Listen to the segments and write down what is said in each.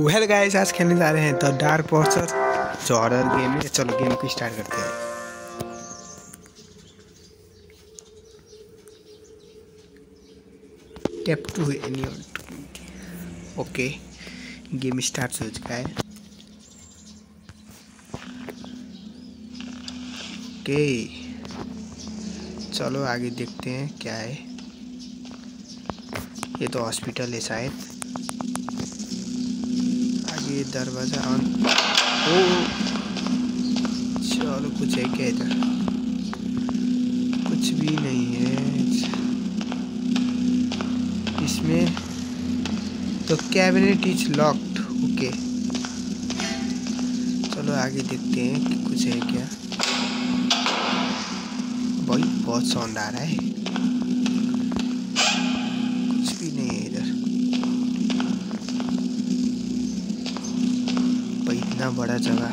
Well guys आज खेलने जा रहे हैं द डार्क पोस्टर जो हॉरर गेम है। चलो गेम को स्टार्ट करते हैं। Tap to any okay game start हो चुका है। ओके चलो, आगे देखते हैं क्या है। ये तो हॉस्पिटल है शायद। आगे दरवाज़ा ऑन। ओ, चलो कुछ है क्या इधर? कुछ भी नहीं है। इसमें तो कैबिनेट इज़ लॉक्ड ओके चलो आगे देखते हैं कि कुछ है क्या। भाई, बहुत साउंड आ रहा है। इतना बड़ा जगह।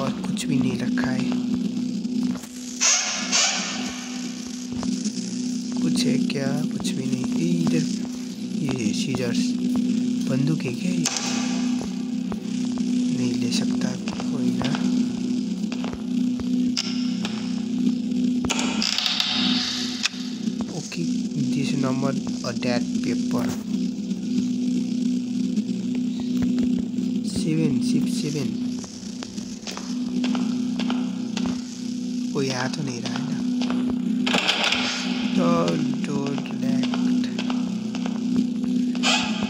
और कुछ भी नहीं रखा है। कुछ है क्या? कुछ भी नहीं। इधर। ये सीजर्स बंदूक है क्या ये? नहीं ले सकता कोई ना। Okay this number a that paper. Seven, six, seven. कोई आ तो नहीं रहा है ना। तो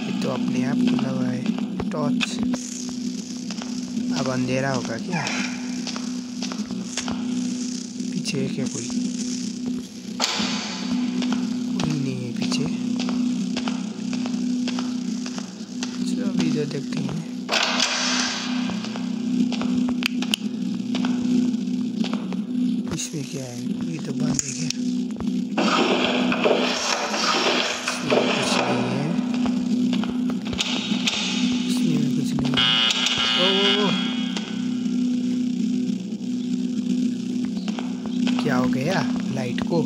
ये तो अपने आप खुला हुआ है। टॉर्च अब अंधेरा होगा क्या? पीछे क्या कोई? लाइट को।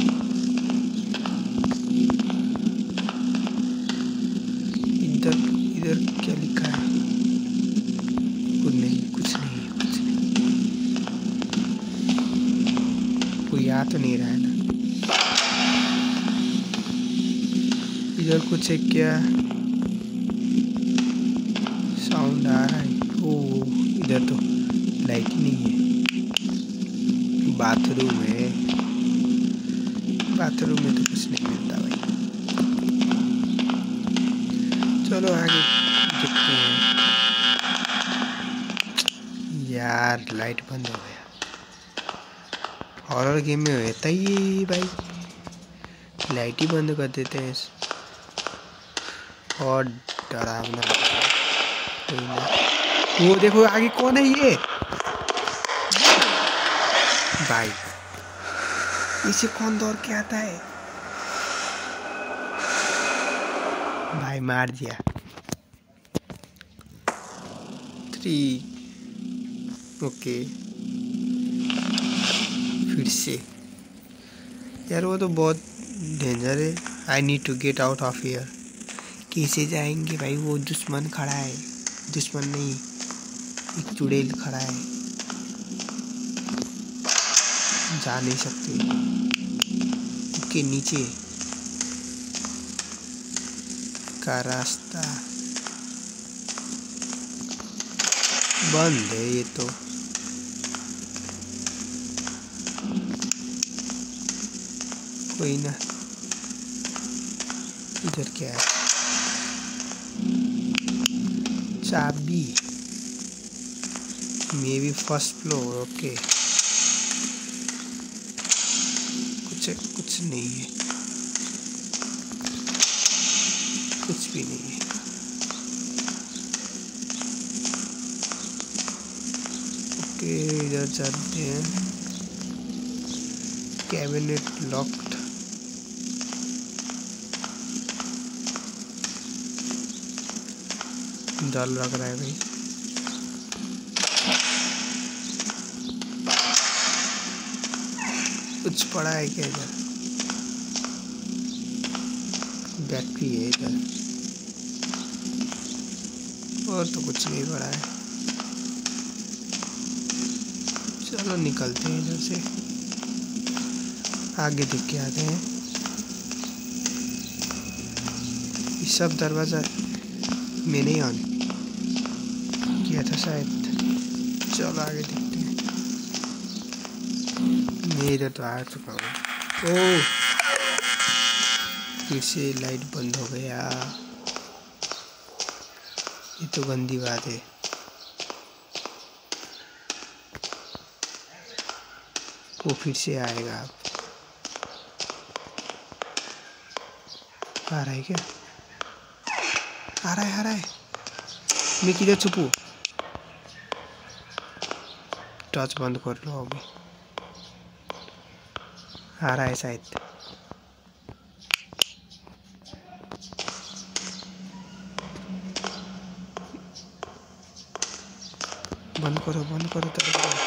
इधर इधर क्या लिखा है? कुछ नहीं कुछ नहीं कुछ नहीं। कोई आ तो नहीं रहा है ना? इधर कुछ है क्या साउंड आ रहा है? ओ, इधर तो लाइट नहीं है। बाथरूम है। बाथरूम में तो कुछ नहीं मिलता भाई। चलो आगे देखते हैं। यार, लाइट बंद हो गया। हॉरर गेम में रहता ही भाई। लाइट ही बंद कर देते हैं और डरावना वो देखो आगे कौन है ये? भाई। इसे कौन दौड़ के आता है? भाई मार दिया। थ्री ओके फिर से। यार, वो तो बहुत डेंजर है। I need to get out of here कैसे जाएँगे भाई? वो दुश्मन खड़ा है। दुश्मन नहीं, एक चुड़ैल खड़ा है। जा नहीं सकते। ओके नीचे का रास्ता बंद है ये तो। कोई ना। इधर क्या है? चाबी। Maybe first floor okay कुछ कुछ नहीं है। कुछ भी नहीं है। ओके, इधर चलते हैं। Cabinet locked. डर लग रहा है भाई। कुछ पड़ा है क्या इधर? बैटरी है इधर। और तो कुछ नहीं पड़ा है। चलो निकलते हैं इधर से। आगे देख के आते हैं। ये सब दरवाज़ा मैंने ऑन किया था शायद। चलो आगे देखते मैं इधर तो आ चुका हूँ ओ, फिर से लाइट बंद हो गया। ये तो गंदी बात है। वो फिर से आएगा आप आ रहा है क्या? आ रहा है, आ रहा है। मैं किधर छुपू। टच बंद कर लो अभी। आ रहा है शायद बंद करो बंद करो, दरवाज़ा.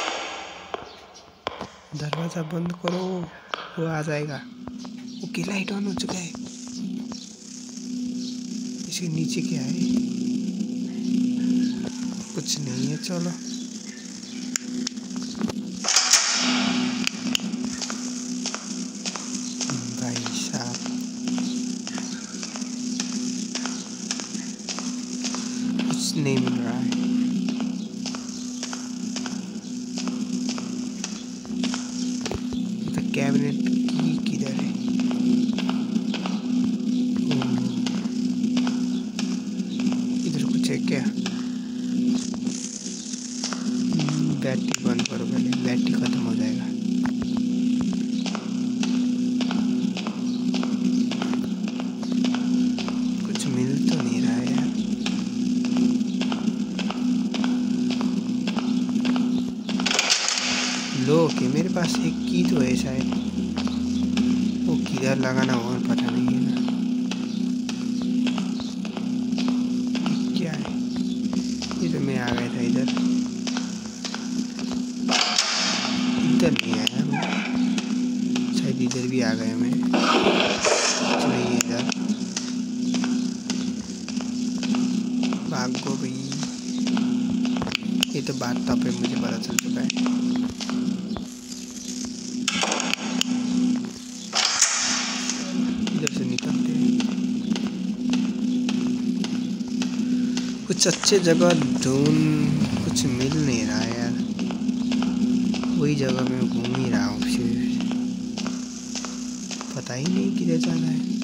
दरवाज़ा बंद करो, वो आ जाएगा. ओके लाइट ऑन हो चुका है. इसके नीचे क्या है? कुछ नहीं है, चलो. तो लो, कि मेरे पास एक की तो है शायद। वो किधर लगाना और पता नहीं है ना। क्या है? ये तो मैं आ गया था इधर। इधर नहीं आया मैं। शायद इधर भी आ गया मैं। भागो भाई। ये तो बात तब मुझे पता चल चुका है। कुछ अच्छे जगह ढूंढ, कुछ मिल नहीं रहा यार। वही जगह में घूम ही रहा हूँ फिर। पता ही नहीं किधर जाना है।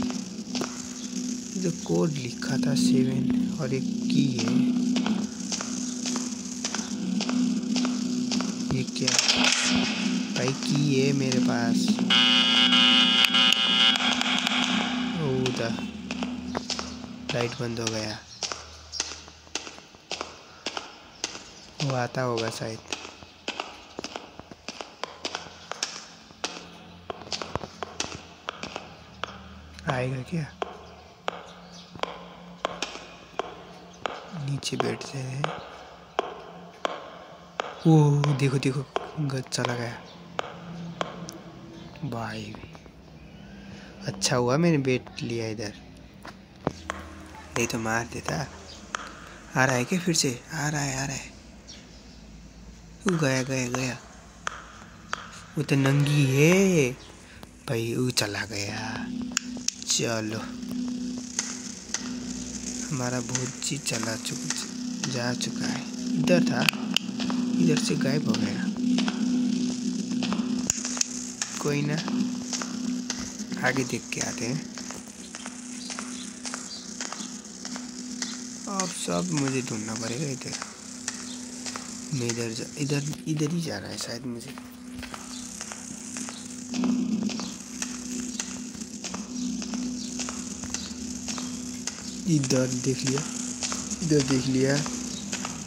तो कोड लिखा था सेवन और एक की है। ये क्या? भाई की है मेरे पास। लाइट बंद हो गया। वो आता होगा शायद। आएगा क्या? नीचे बैठते हैं ओ, देखो देखो गज चला गया। भाई। अच्छा हुआ मैंने बैठ लिया इधर। नहीं तो मार देता। आ रहा है क्या फिर से? आ रहा है, आ रहा है। वो गया गया गया। वो तो नंगी है। भाई, वो चला गया। चलो। हमारा चीज़ चला चुक, जा चुका है। इधर था। इधर से गायब हो गया। कोई ना। आगे देख के आते हैं। अब सब मुझे ढूंढना पड़ेगा इधर। मैं इधर जा, इधर इधर ही जा रहा है शायद मुझे। इधर देख लिया, इधर देख लिया,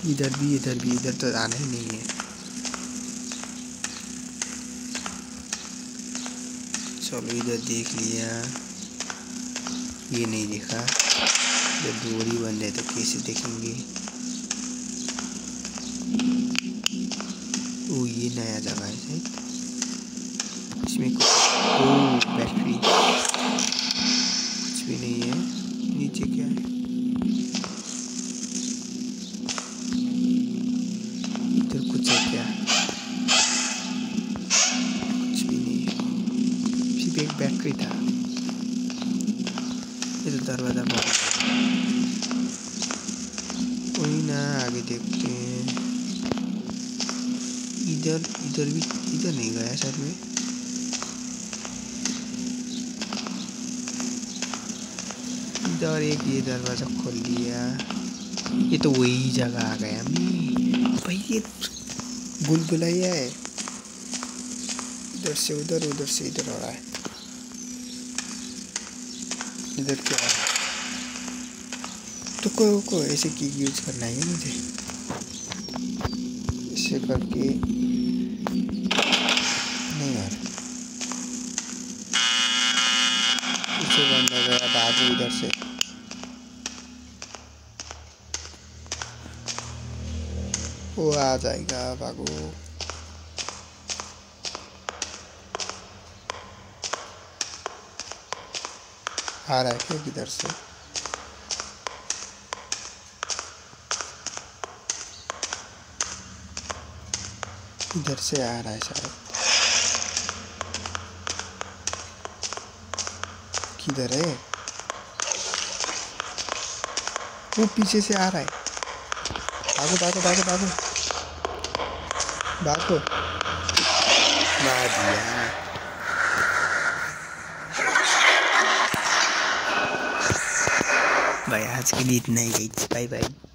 इधर भी इधर भी, इधर तो आना ही नहीं है। चलो इधर देख लिया। ये नहीं देखा, जब दूरी बन है तो कैसे देखेंगे? ओ ये नया जगह है शायद इसमें कुछ ओ बैटरी कुछ भी नहीं है। नीचे क्या है? इधर कुछ है क्या? कुछ भी नहीं है। सिर्फ़ एक बैटरी था। इधर तो दरवाज़ा बहुत इधर इधर भी, इधर नहीं गया सर में। इधर एक, ये दरवाज़ा खोल लिया ये तो वही जगह आ गया। मैं भाई, ये बुलबुलैया है। इधर से उधर उधर से इधर हो रहा है। इधर क्या है? तो को को ऐसे की यूज़ करना है मुझे? ऐसे करके हो इधर से। वो आ जाएगा, बाबू। आ रहा है क्या किधर से? इधर से आ रहा है शायद। किधर है? वो पीछे से आ रहा है। भागो भागो भागो भागो भागो भाई, आज के लिए इतना ही गई बाय बाय।